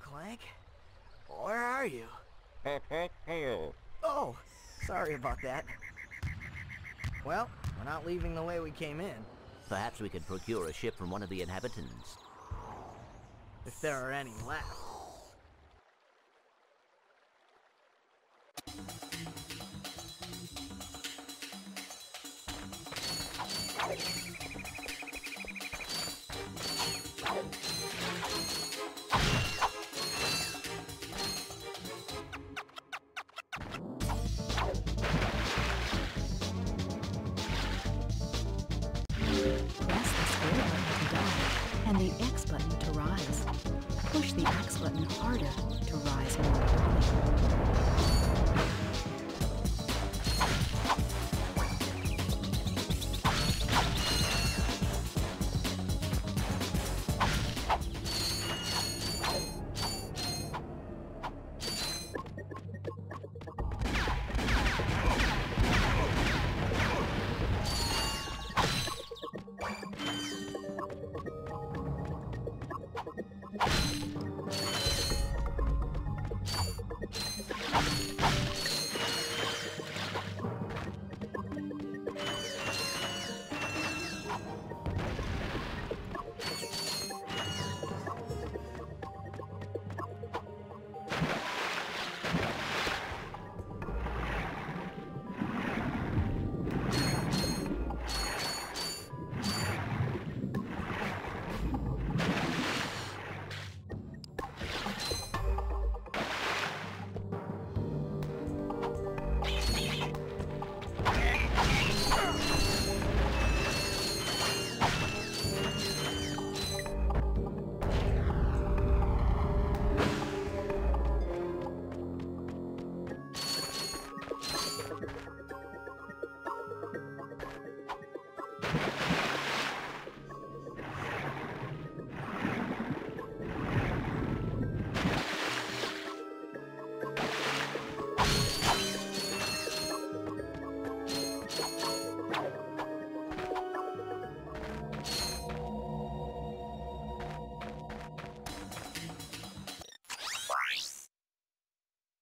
Clank? Where are you? Oh, sorry about that. Well, we're not leaving the way we came in. Perhaps we could procure a ship from one of the inhabitants. If there are any left. Button to dive and the X button to rise. Push the X button harder to rise more quickly.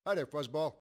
Hi there, Fuzzball.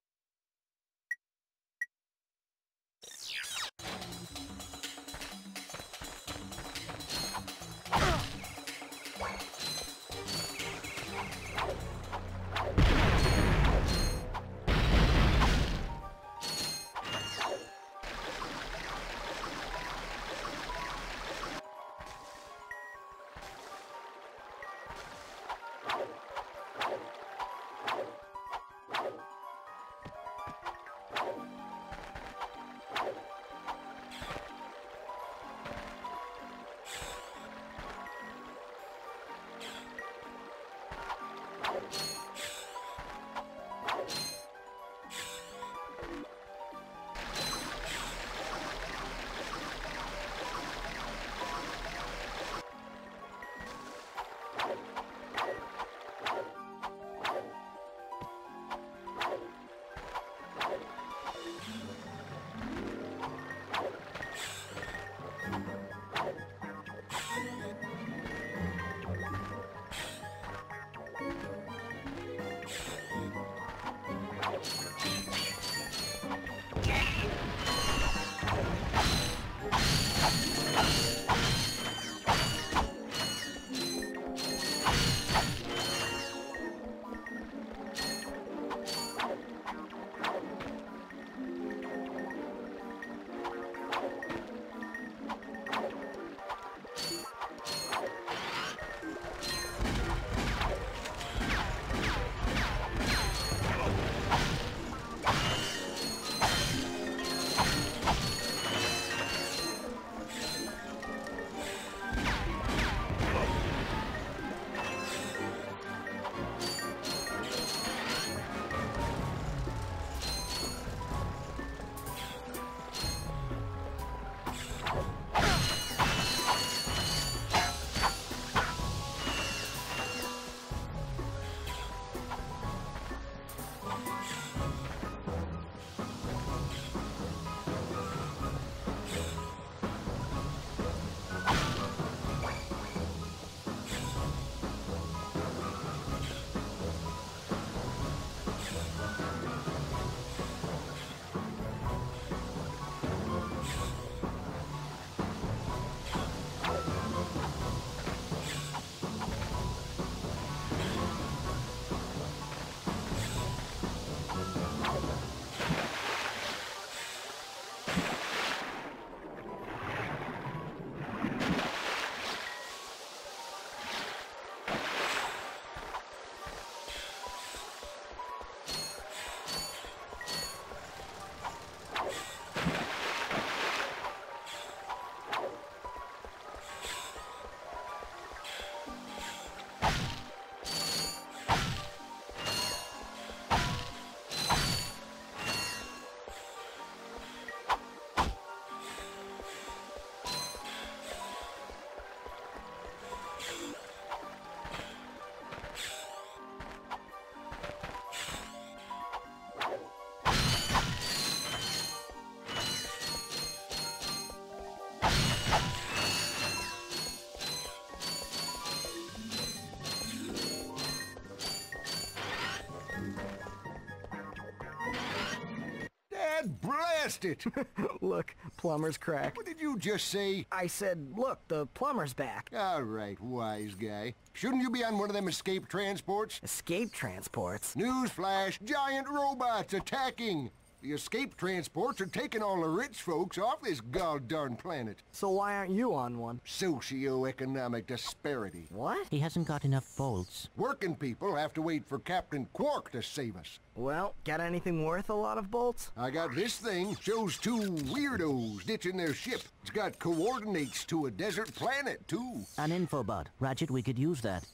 Lost it. look, plumber's crack. what did you just say? I said, look, the plumber's back. All right, wise guy. Shouldn't you be on one of them escape transports? Escape transports? Newsflash, giant robots attacking. The escape transports are taking all the rich folks off this god-darn planet. So why aren't you on one? Socio-economic disparity. What? He hasn't got enough bolts. Working people have to wait for Captain Quark to save us. Well, got anything worth a lot of bolts? I got this thing. Shows two weirdos ditching their ship. It's got coordinates to a desert planet, too. An infobot. Ratchet, we could use that.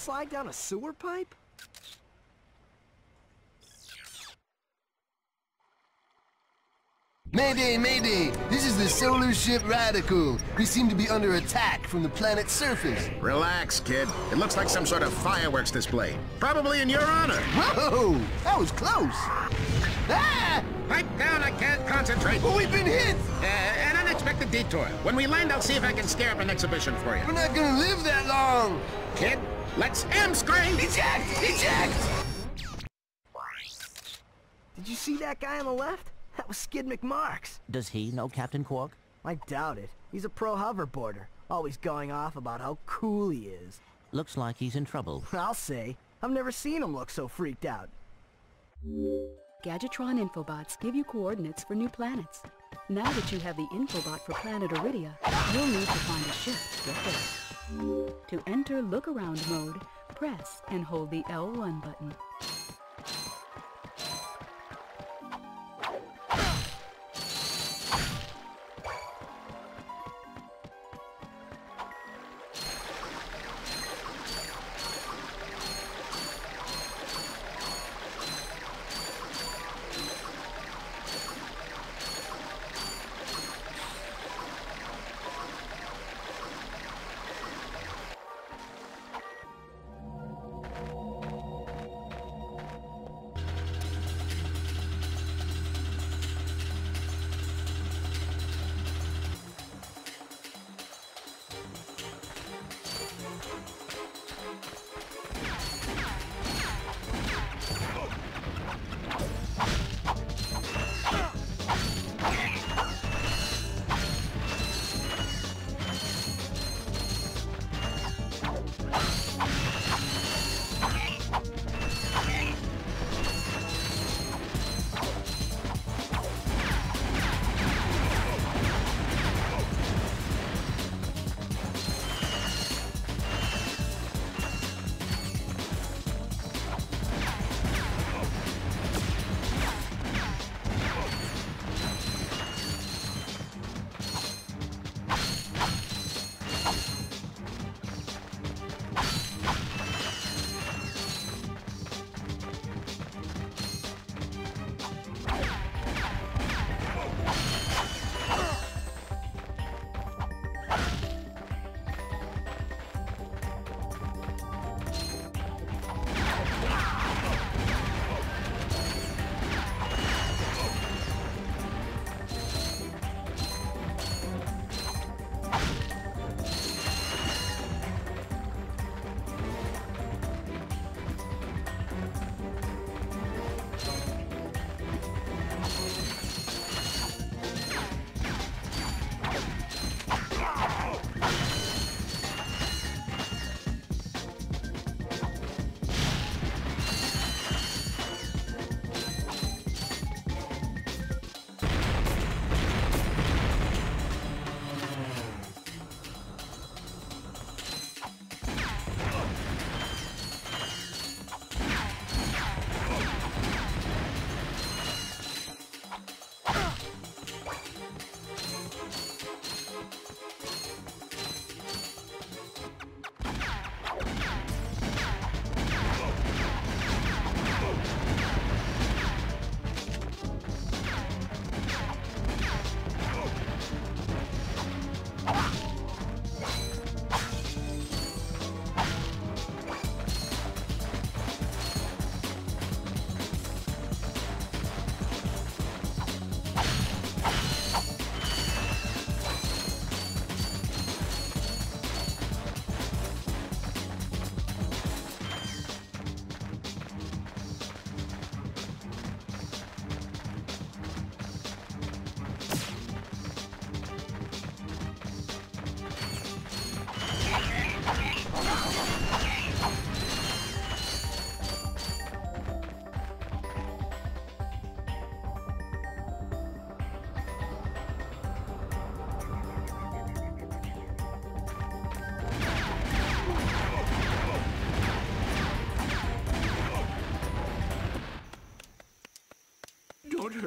Slide down a sewer pipe? Mayday, mayday! This is the solar ship Radical. We seem to be under attack from the planet's surface. Relax, kid. It looks like some sort of fireworks display. Probably in your honor. Whoa! That was close! Ah! Pipe down, I can't concentrate. Well, we've been hit! Uh, an unexpected detour. When we land, I'll see if I can scare up an exhibition for you. We're not gonna live that long! Kid, let's M-screen! Eject! Eject! Did you see that guy on the left? That was Skid McMarx. Does he know Captain Quark? I doubt it. He's a pro hoverboarder, always going off about how cool he is. Looks like he's in trouble. I'll say, I've never seen him look so freaked out. Gadgetron Infobots give you coordinates for new planets. Now that you have the Infobot for planet Aridia, you'll need to find a ship to get there. To enter look-around mode, press and hold the L1 button.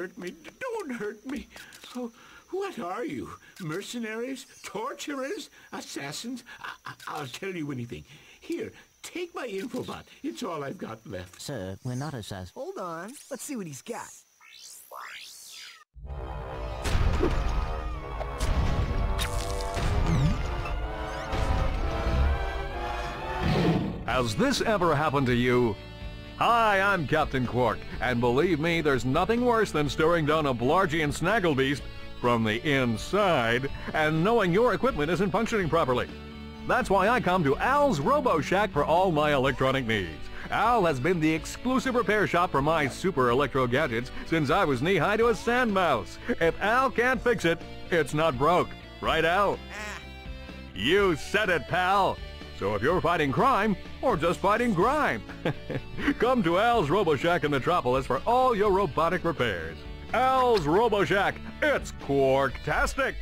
Hurt me. Don't hurt me. Oh, what are you? Mercenaries? Torturers? Assassins? I- I- I'll tell you anything. Here, take my infobot. It's all I've got left. Sir, we're not assassins. Hold on. Let's see what he's got. Has this ever happened to you? Hi, I'm Captain Quark, and believe me, there's nothing worse than staring down a Blargian snagglebeast from the inside and knowing your equipment isn't functioning properly. That's why I come to Al's Robo Shack for all my electronic needs. Al has been the exclusive repair shop for my super electro gadgets since I was knee-high to a sand mouse. If Al can't fix it, it's not broke. Right, Al? Ah. You said it, pal. So if you're fighting crime, or just fighting grime, come to Al's RoboShack in Metropolis for all your robotic repairs. Al's RoboShack, it's Quarktastic!